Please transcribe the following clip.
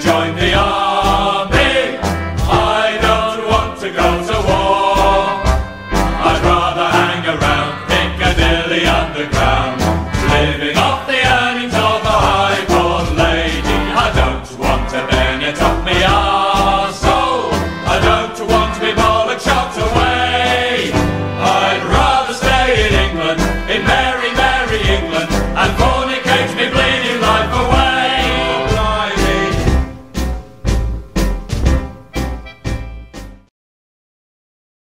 join the army. I don't want to go to war. I'd rather hang around Piccadilly Underground, living off the earnings of a high-born lady. I don't want to burn it up.